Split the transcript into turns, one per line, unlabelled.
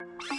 you